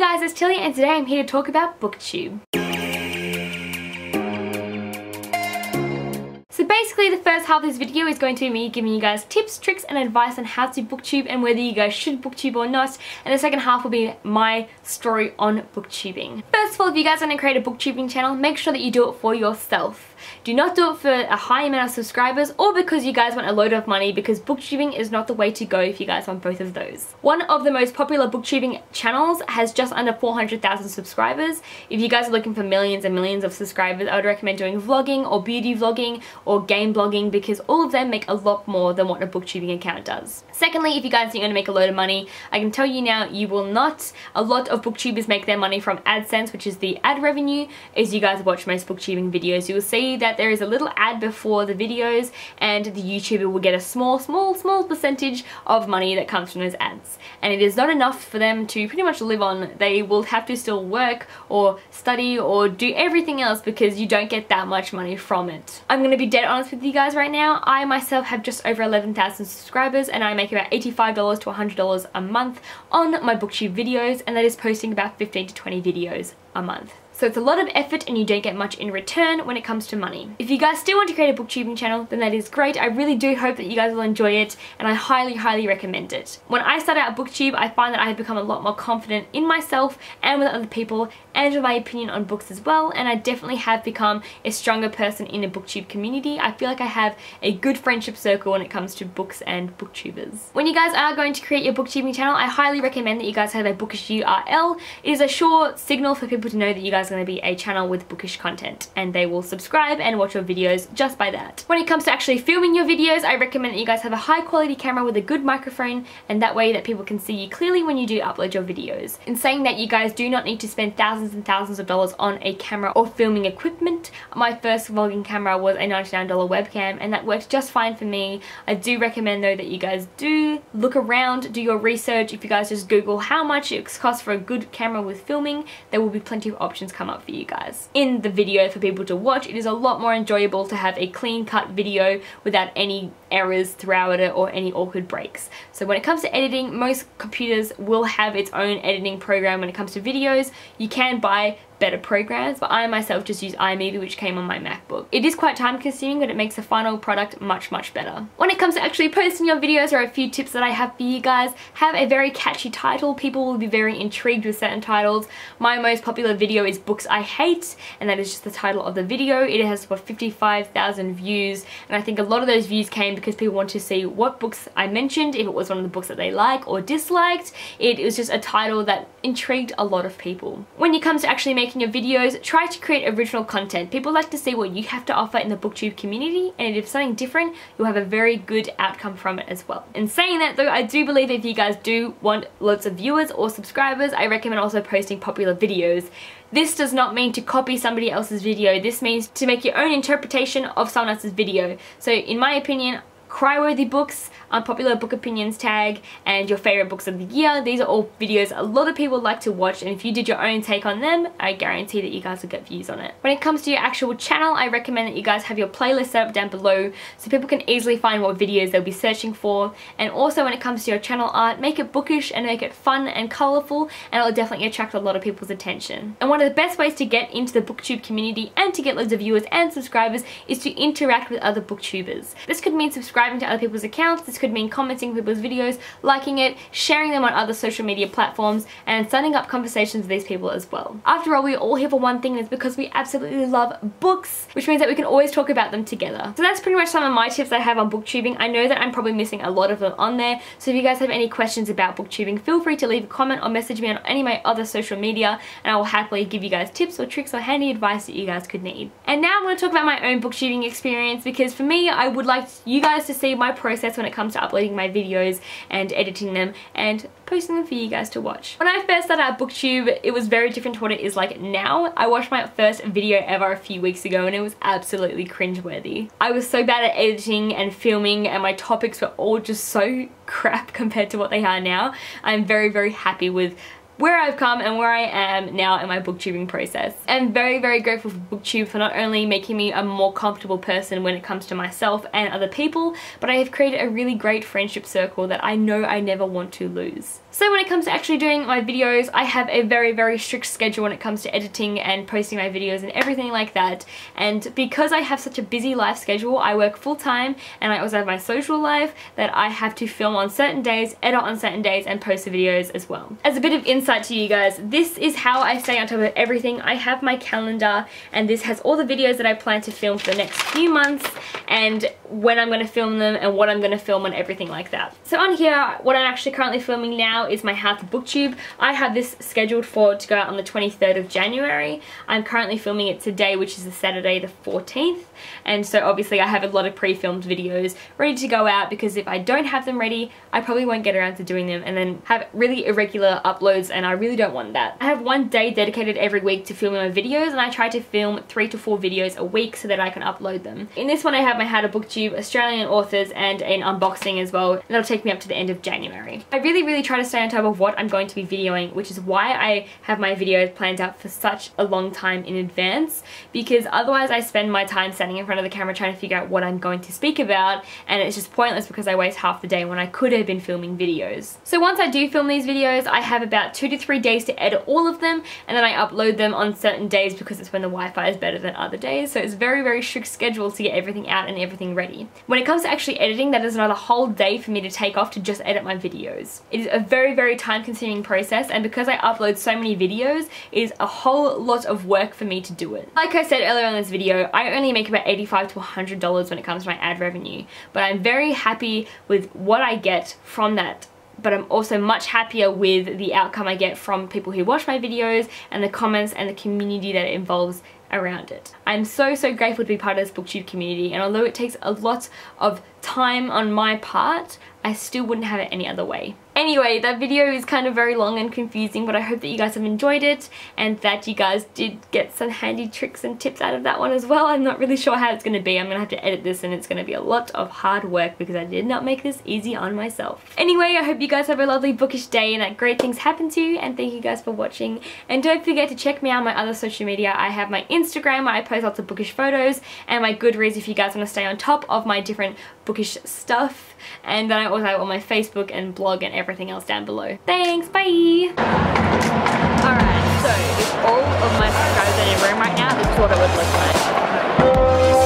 guys, it's Tilly and today I'm here to talk about BookTube. So basically the first half of this video is going to be me giving you guys tips, tricks and advice on how to booktube and whether you guys should booktube or not and the second half will be my story on booktubing. First of all, if you guys want to create a booktubing channel, make sure that you do it for yourself. Do not do it for a high amount of subscribers or because you guys want a load of money because booktubing is not the way to go if you guys want both of those. One of the most popular booktubing channels has just under 400,000 subscribers. If you guys are looking for millions and millions of subscribers, I would recommend doing vlogging or beauty vlogging or game blogging because all of them make a lot more than what a booktubing account does. Secondly, if you guys think you're going to make a load of money, I can tell you now you will not. A lot of booktubers make their money from AdSense, which is the ad revenue. As you guys watch most booktubing videos, you will see that there is a little ad before the videos and the YouTuber will get a small, small, small percentage of money that comes from those ads. And it is not enough for them to pretty much live on. They will have to still work or study or do everything else because you don't get that much money from it. I'm going to be dead honest with you guys right now. I myself have just over 11,000 subscribers and I make about $85 to $100 a month on my booktube videos and that is posting about 15 to 20 videos a month. So it's a lot of effort and you don't get much in return when it comes to money. If you guys still want to create a booktubing channel, then that is great. I really do hope that you guys will enjoy it and I highly, highly recommend it. When I started out booktube, I find that I have become a lot more confident in myself and with other people and with my opinion on books as well and I definitely have become a stronger person in a booktube community. I feel like I have a good friendship circle when it comes to books and booktubers. When you guys are going to create your booktubing channel, I highly recommend that you guys have a bookish URL. It is a sure signal for people to know that you guys going to be a channel with bookish content and they will subscribe and watch your videos just by that. When it comes to actually filming your videos, I recommend that you guys have a high quality camera with a good microphone and that way that people can see you clearly when you do upload your videos. In saying that, you guys do not need to spend thousands and thousands of dollars on a camera or filming equipment. My first vlogging camera was a $99 webcam and that worked just fine for me. I do recommend though that you guys do look around, do your research. If you guys just Google how much it costs for a good camera with filming, there will be plenty of options come up for you guys. In the video for people to watch, it is a lot more enjoyable to have a clean cut video without any errors throughout it or any awkward breaks. So when it comes to editing, most computers will have its own editing program when it comes to videos. You can buy better programs, but I myself just use iMovie which came on my MacBook. It is quite time consuming, but it makes the final product much, much better. When it comes to actually posting your videos, there are a few tips that I have for you guys. Have a very catchy title. People will be very intrigued with certain titles. My most popular video is Books I Hate, and that is just the title of the video. It has what 55,000 views, and I think a lot of those views came because people want to see what books I mentioned, if it was one of the books that they like or disliked. It was just a title that intrigued a lot of people. When it comes to actually making making your videos, try to create original content. People like to see what you have to offer in the booktube community and if something different, you'll have a very good outcome from it as well. In saying that though, I do believe if you guys do want lots of viewers or subscribers, I recommend also posting popular videos. This does not mean to copy somebody else's video, this means to make your own interpretation of someone else's video. So in my opinion, cryworthy books, unpopular book opinions tag, and your favorite books of the year. These are all videos a lot of people like to watch and if you did your own take on them, I guarantee that you guys will get views on it. When it comes to your actual channel, I recommend that you guys have your playlist set up down below so people can easily find what videos they'll be searching for. And also when it comes to your channel art, make it bookish and make it fun and colourful and it'll definitely attract a lot of people's attention. And one of the best ways to get into the booktube community and to get loads of viewers and subscribers is to interact with other booktubers. This could mean subscribing subscribing to other people's accounts. This could mean commenting people's videos, liking it, sharing them on other social media platforms, and setting up conversations with these people as well. After all, we're all here for one thing, and it's because we absolutely love books, which means that we can always talk about them together. So that's pretty much some of my tips I have on booktubing. I know that I'm probably missing a lot of them on there, so if you guys have any questions about booktubing, feel free to leave a comment or message me on any of my other social media, and I will happily give you guys tips or tricks or handy advice that you guys could need. And now I'm going to talk about my own booktubing experience, because for me, I would like you guys to see my process when it comes to uploading my videos and editing them and posting them for you guys to watch. When I first started booktube it was very different to what it is like now. I watched my first video ever a few weeks ago and it was absolutely cringeworthy. I was so bad at editing and filming and my topics were all just so crap compared to what they are now. I'm very very happy with where I've come and where I am now in my booktubing process. I'm very, very grateful for booktube for not only making me a more comfortable person when it comes to myself and other people, but I have created a really great friendship circle that I know I never want to lose. So when it comes to actually doing my videos, I have a very, very strict schedule when it comes to editing and posting my videos and everything like that. And because I have such a busy life schedule, I work full time and I also have my social life that I have to film on certain days, edit on certain days, and post the videos as well. As a bit of insight to you guys, this is how I stay on top of everything. I have my calendar and this has all the videos that I plan to film for the next few months and when I'm going to film them and what I'm going to film and everything like that. So on here, what I'm actually currently filming now is my How to Booktube. I have this scheduled for to go out on the 23rd of January. I'm currently filming it today, which is the Saturday the 14th. And so obviously I have a lot of pre-filmed videos ready to go out because if I don't have them ready, I probably won't get around to doing them and then have really irregular uploads and I really don't want that. I have one day dedicated every week to filming my videos and I try to film three to four videos a week so that I can upload them. In this one I have my How to Booktube, Australian authors and an unboxing as well and that'll take me up to the end of January. I really really try to stay on top of what I'm going to be videoing which is why I have my videos planned out for such a long time in advance because otherwise I spend my time standing in front of the camera trying to figure out what I'm going to speak about and it's just pointless because I waste half the day when I could have been filming videos. So once I do film these videos I have about two to three days to edit all of them and then I upload them on certain days because it's when the Wi-Fi is better than other days so it's very very strict schedule to get everything out and everything ready. When it comes to actually editing that is another whole day for me to take off to just edit my videos. It is a very very very time consuming process and because I upload so many videos it is a whole lot of work for me to do it. Like I said earlier in this video I only make about 85 to $100 when it comes to my ad revenue but I'm very happy with what I get from that but I'm also much happier with the outcome I get from people who watch my videos and the comments and the community that it involves around it. I'm so so grateful to be part of this booktube community and although it takes a lot of time on my part I still wouldn't have it any other way. Anyway, that video is kind of very long and confusing, but I hope that you guys have enjoyed it and that you guys did get some handy tricks and tips out of that one as well. I'm not really sure how it's going to be. I'm going to have to edit this and it's going to be a lot of hard work because I did not make this easy on myself. Anyway, I hope you guys have a lovely bookish day and that great things happen to you and thank you guys for watching. And don't forget to check me out on my other social media. I have my Instagram where I post lots of bookish photos and my Goodreads if you guys want to stay on top of my different bookish stuff. And then I also have all my Facebook and blog and everything else down below. Thanks, bye! Alright, so all of my subscribers in a room right now, this is what it would look like.